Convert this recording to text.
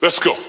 Let's go.